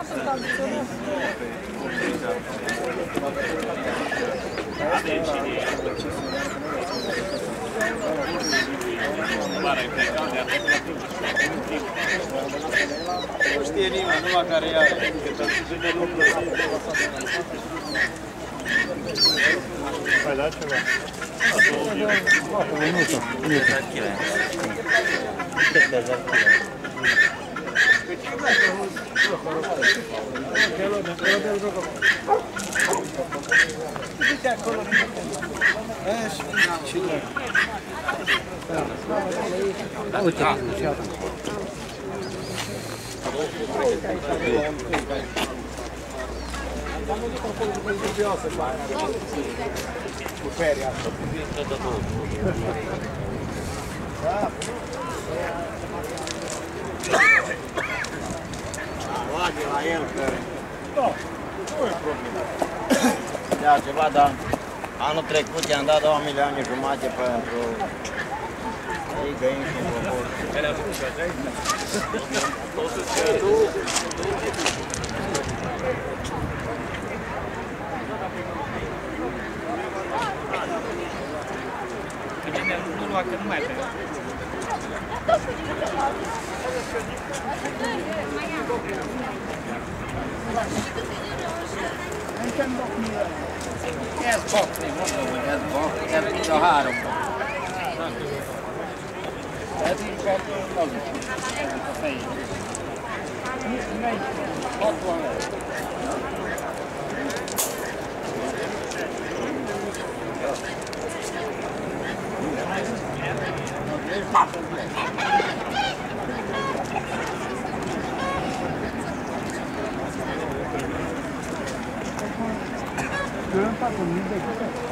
Nu știe nimeni, numai care ia. Ai dat ceva? Ah, la el că... Ia ceva, dar anul trecut i-am dat 2 milioane jumate pentru ei găini și popor. Bine, nu lua că nu mai trebuie. Ez bakni, mondom, hogy ez bak, ez mind a három bak. Ez így kettő, az is. A fején. Melyik? 그런 바 없는데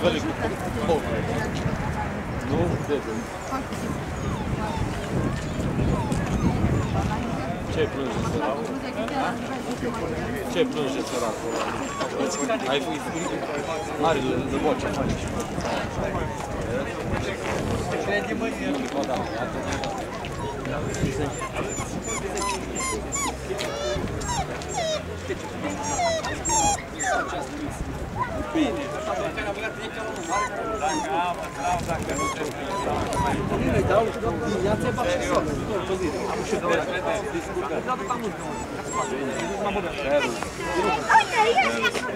60 Ce plânge săracul? Ce plânge săracul? Ai are de vocea face Okei, okay, yes, yes.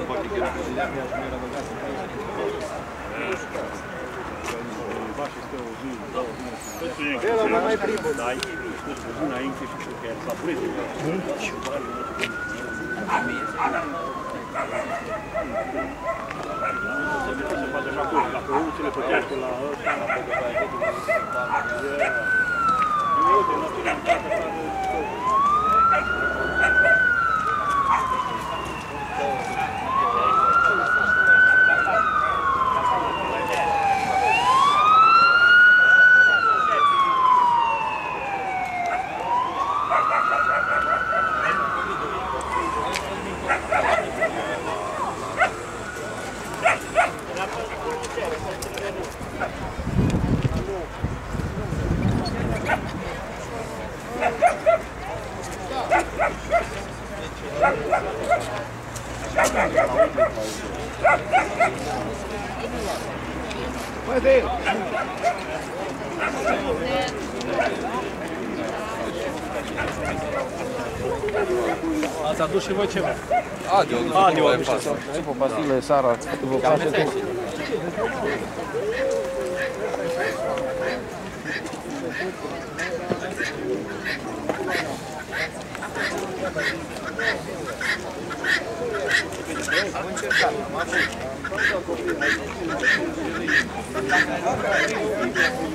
și Ba da, Era mai primul. Da, înainte și cu care s-a prins. Se face acolo, la producțiile plătește la ăsta, la Uite, nu știu, Vai ver. Ați adus și voi ceva? Adio, nu vă pasă. După pastile, Sara, după pasă. Am încercat, am avut. Am făcut copii, am făcut copii.